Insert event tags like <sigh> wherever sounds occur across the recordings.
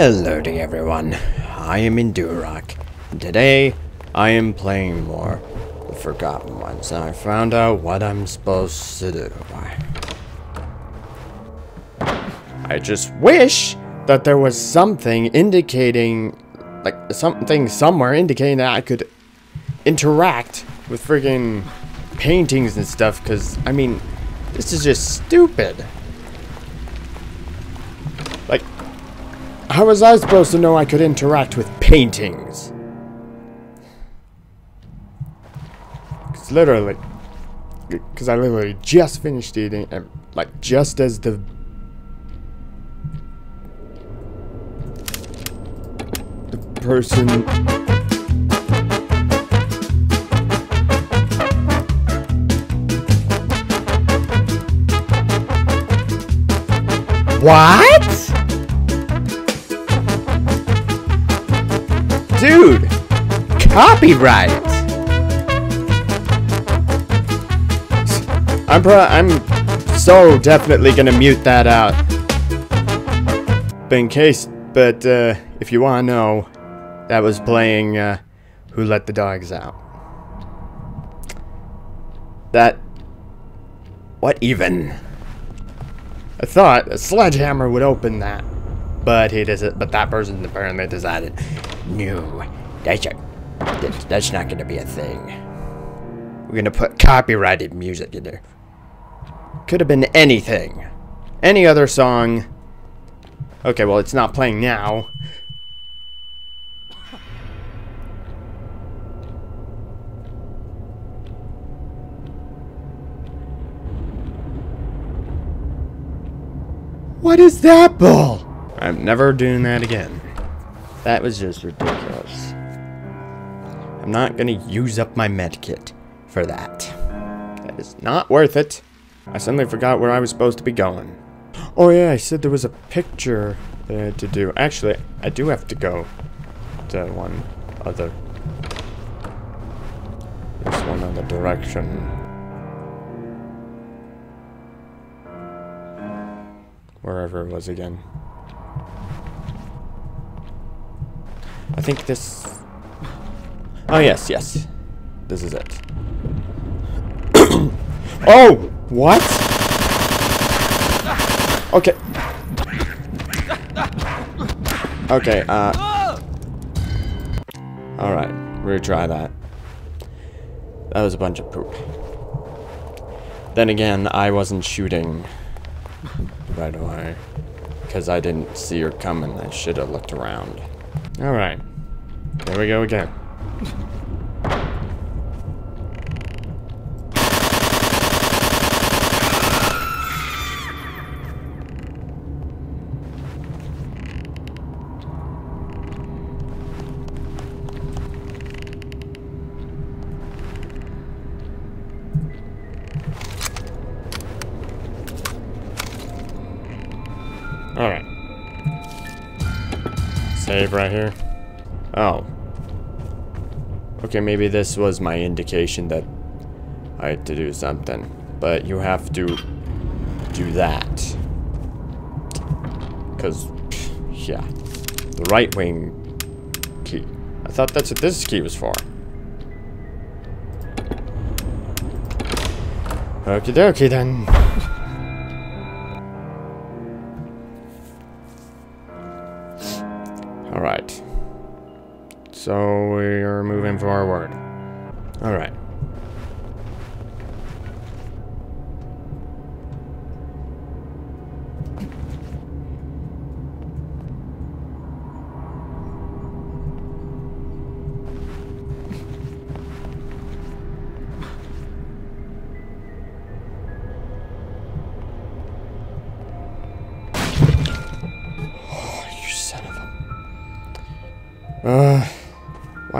Hello to everyone. I am Indurok. And today, I am playing more The Forgotten Ones. And I found out what I'm supposed to do. I just wish that there was something indicating, like, something somewhere indicating that I could interact with friggin' paintings and stuff. Because, I mean, this is just stupid. How was I supposed to know I could interact with paintings? Because literally, because I literally just finished eating, and like just as the the person. What? Dude, copyright. I'm pro I'm so definitely gonna mute that out. But in case, but uh, if you wanna know, that was playing uh, Who Let the Dogs Out. That. What even? I thought a sledgehammer would open that, but he doesn't. But that person apparently decided, no, that's a, that's, that's not gonna be a thing. We're gonna put copyrighted music in there. Could have been anything, any other song. Okay, well it's not playing now. What is that bull? I'm never doing that again. That was just ridiculous. I'm not gonna use up my medkit for that. That is not worth it. I suddenly forgot where I was supposed to be going. Oh yeah, I said there was a picture that I had to do. Actually, I do have to go to one other... This one other direction. wherever it was again. I think this... Oh, yes, yes. This is it. <coughs> oh! What? Okay. Okay, uh... Alright, retry that. That was a bunch of poop. Then again, I wasn't shooting right away. Because I didn't see her coming. I should have looked around. Alright. There we go again. Save right here. Oh. Okay, maybe this was my indication that I had to do something. But you have to do that. Because, yeah. The right wing key. I thought that's what this key was for. Okie dokie then. So we are moving forward. Alright.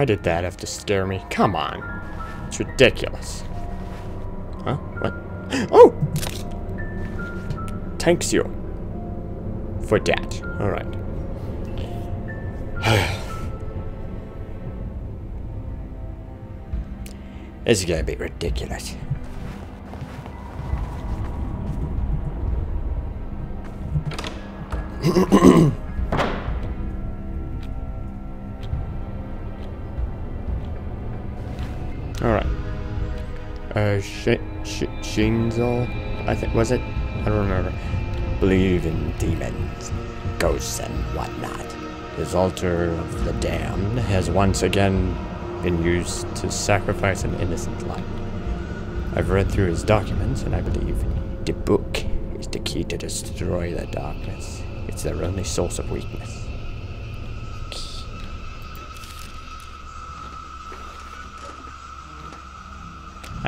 Why did that have to scare me? Come on. It's ridiculous. Huh? What? <gasps> Oh! Thanks you. For that. Alright. <sighs> this is gonna be ridiculous. <clears throat> Sh Sh Shinzo, I think, was it? I don't remember. Believe in demons, ghosts, and whatnot. His altar of the damned has once again been used to sacrifice an innocent life. I've read through his documents, and I believe the book is the key to destroy the darkness. It's their only source of weakness.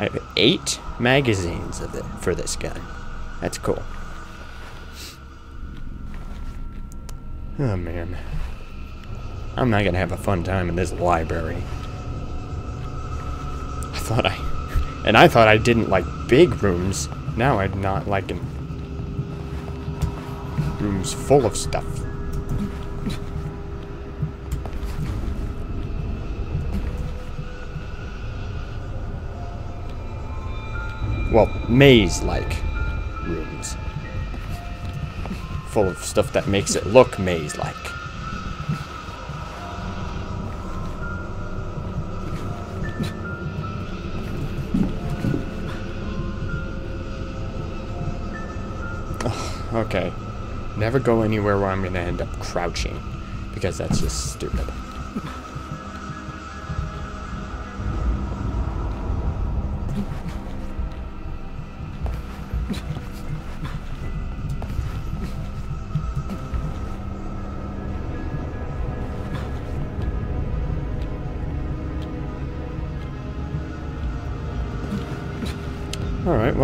I have eight magazines of it for this gun. That's cool. Oh man. I'm not gonna have a fun time in this library. I thought I... And I thought I didn't like big rooms. Now I'm not like liking... Rooms full of stuff. Well, maze-like rooms. Full of stuff that makes it look maze-like. <sighs> okay. Never go anywhere where I'm to end up crouching. Because that's just stupid.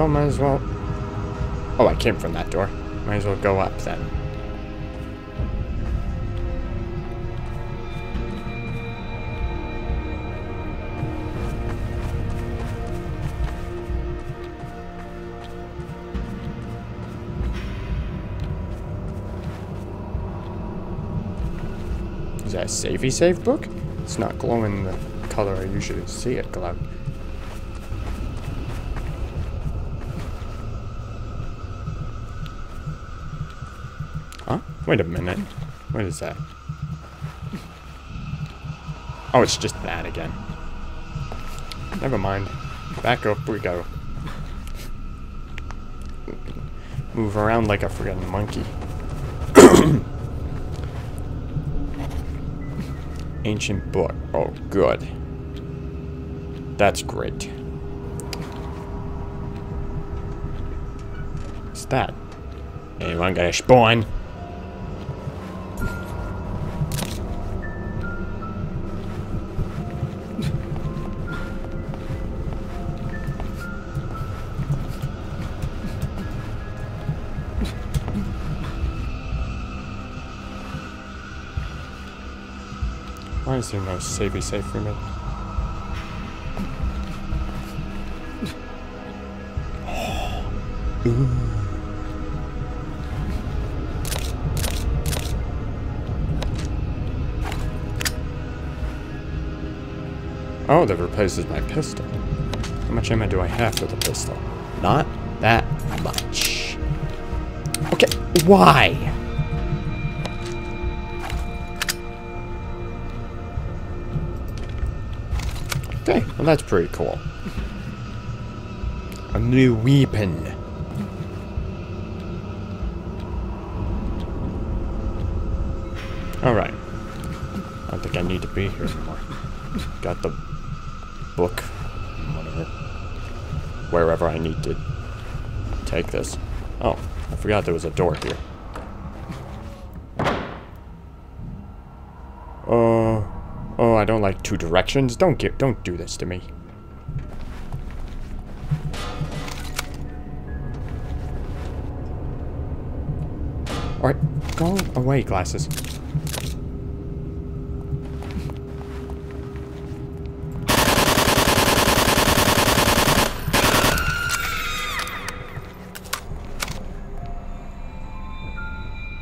Might as well... Oh, I came from that door. Might as well go up then. Is that a savey save book? It's not glowing the color I usually see it glow. Wait a minute. What is that? Oh, it's just that again. Never mind. Back up we go. Move around like a friggin' monkey. <coughs> Ancient book. Oh, good. That's great. What's that? Anyone got a spawn? <gasps> Oh, is there no savey safe for me? Oh, that replaces my pistol. How much ammo do I have for the pistol? Not that much. Okay, why? Okay, well that's pretty cool. A new weapon. Alright. I don't think I need to be here anymore. Got the book. Whatever. Wherever I need to take this. Oh, I forgot there was a door here. Don't like two directions. Don't get, don't do this to me. Alright, go away, glasses.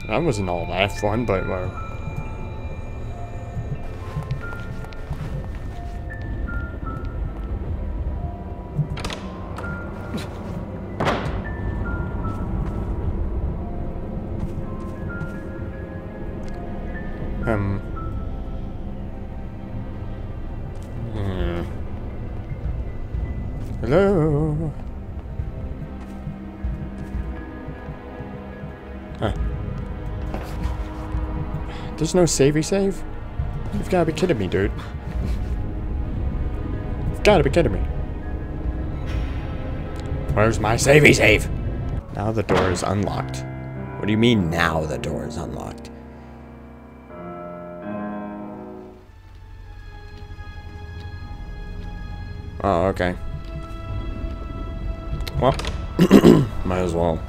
That wasn't all that fun, but uh, There's no savey save? You've gotta be kidding me, dude. You've gotta be kidding me. Where's my savey save? Now the door is unlocked. What do you mean now the door is unlocked? Oh, okay. Well, <clears throat> might as well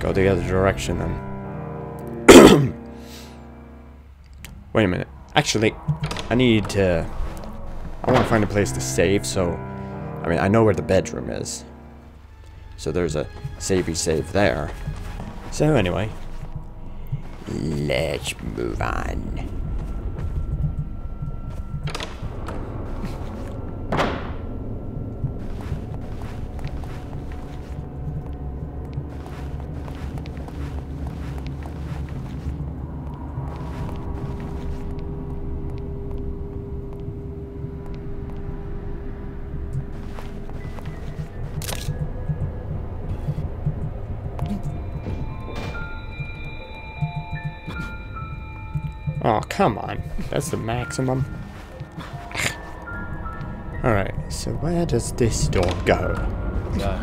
go the other direction then. <clears throat> Wait a minute. Actually, I need to... I want to find a place to save, so... I mean, I know where the bedroom is. So there's a savey save there. So anyway, let's move on. Oh, come on. That's the maximum. Alright, so where does this door go? Uh,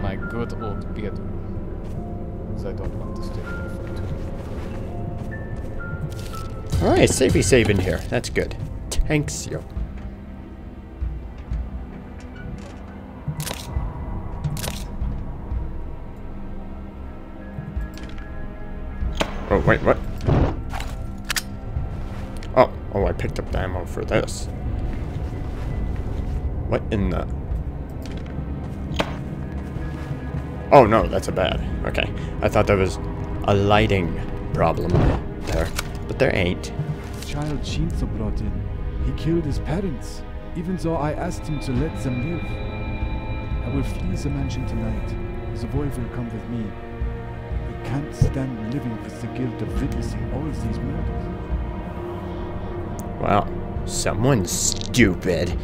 my good old bedroom. I don't want to stay there for too long. Alright, savey save in here. That's good. Thanks you. Oh, wait, what? Oh, I picked up the ammo for this. What in the... Oh, no, that's a bad. Okay. I thought there was a lighting problem there. But there ain't. Child Shinzo brought in. He killed his parents, even though I asked him to let them live. I will flee the mansion tonight. The boy will come with me. I can't stand living with the guilt of witnessing all these murders. Well, someone's stupid.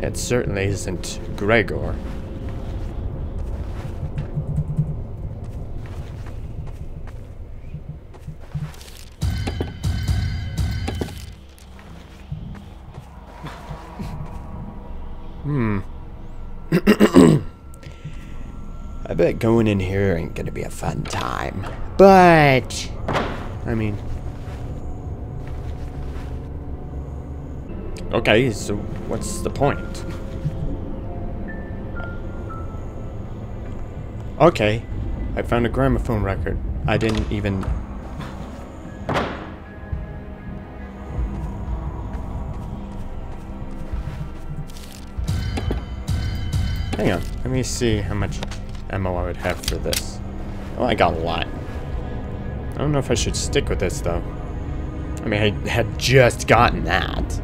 It certainly isn't Gregor. Hmm. <clears throat> I bet going in here ain't gonna be a fun time. But, I mean, Okay, so what's the point? Okay, I found a gramophone record. I didn't even... Hang on, let me see how much ammo I would have for this. Oh, I got a lot. I don't know if I should stick with this, though. I mean, I had just gotten that.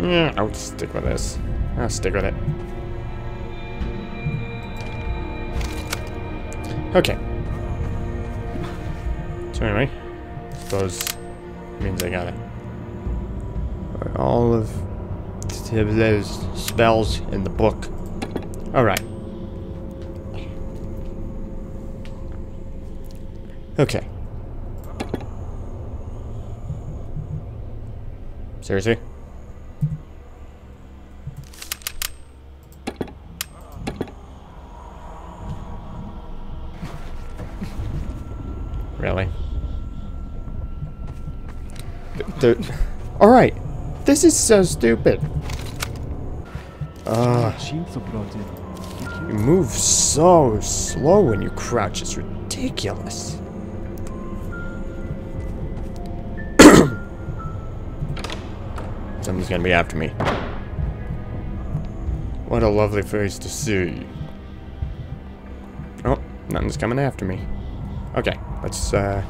Yeah, I'll stick with this. I'll stick with it. Okay. So anyway, suppose means I got it. All of those spells in the book. Alright. Okay. Seriously? Really? Alright. This is so stupid. Uh, you move so slow when you crouch. It's ridiculous. Someone's gonna be after me. What a lovely face to see. Oh, nothing's coming after me. Okay, let's, uh...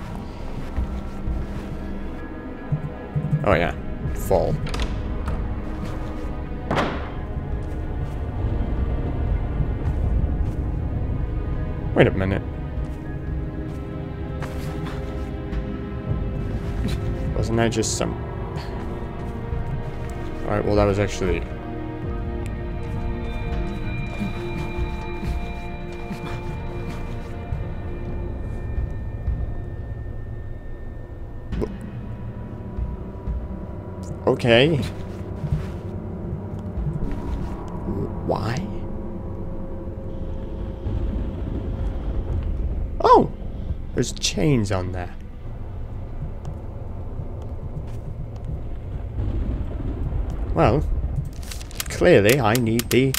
Oh, yeah. Fall. Wait a minute. Wasn't that just some... Alright, well that was actually... Okay. Why? Oh! There's chains on that. Well, clearly I need the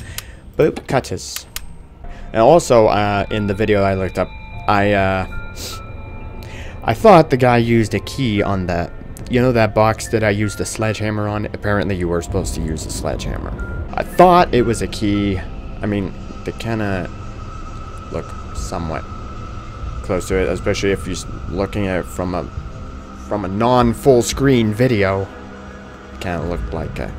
boot cutters. And also, uh, in the video I looked up, I, uh, I thought the guy used a key on that, you know that box that I used a sledgehammer on? Apparently you were supposed to use a sledgehammer. I thought it was a key. I mean, they kind of look somewhat close to it, especially if you're looking at it from a, from a non-full screen video. Kind of looked like a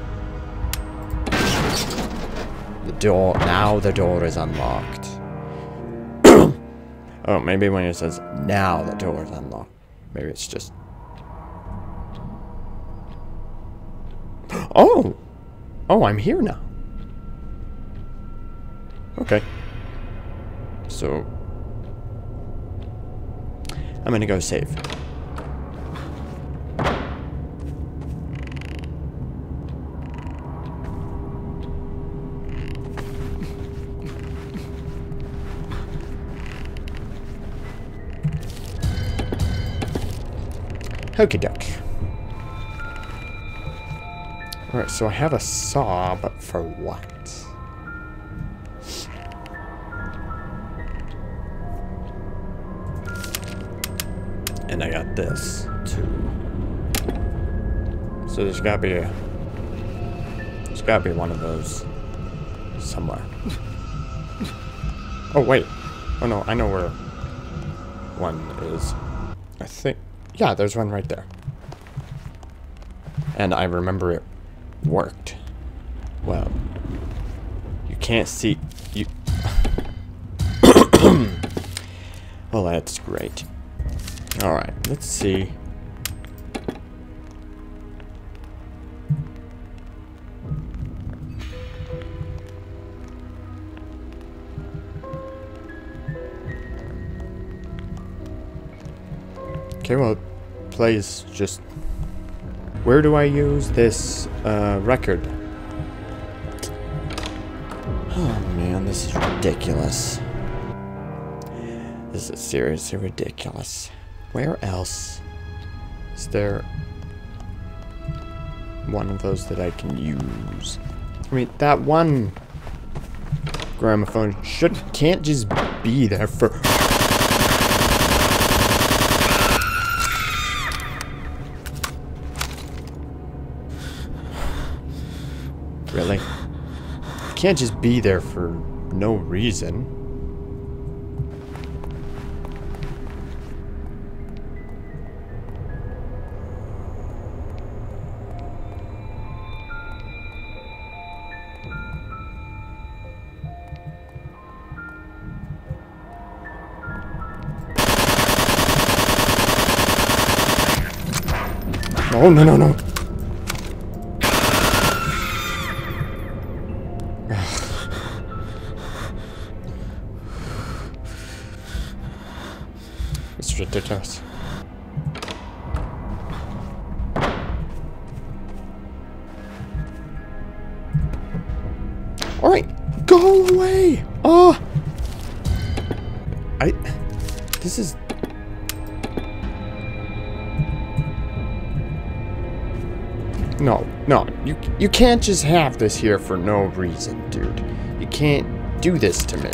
the door, now the door is unlocked. <coughs> oh, maybe when it says, now the door is unlocked. Maybe it's just... Oh! Oh, I'm here now. Okay. So... I'm gonna go save. Okie doke. Alright, so I have a saw, but for what? And I got this, too. So there's gotta be a... There's gotta be one of those somewhere. Oh, wait. Oh, no, I know where one is. I think... Yeah, there's one right there. And I remember it worked. Well, you can't see... You... <coughs> well, that's great. Alright, let's see. Okay, well, plays just... Where do I use this uh, record? Oh man, this is ridiculous. This is seriously ridiculous. Where else is there one of those that I can use? I mean, that one gramophone should can't just be there for Really? You can't just be there for no reason. Oh, no, no, no. Alright, go away! Oh! I... This is... No, no, you, you can't just have this here for no reason, dude. You can't do this to me.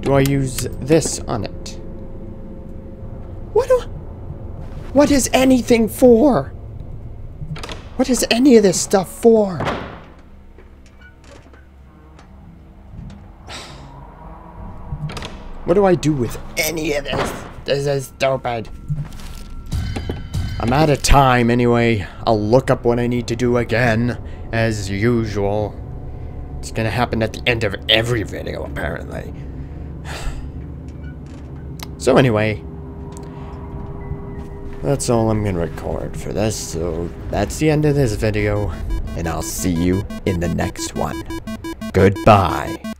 Do I use this on it? What do, What is anything for? What is any of this stuff for? <sighs> What do I do with any of this? This is stupid. I'm out of time anyway. I'll look up what I need to do again, as usual. It's gonna happen at the end of every video, apparently. <sighs> So anyway, that's all I'm gonna record for this, so that's the end of this video, and I'll see you in the next one. Goodbye.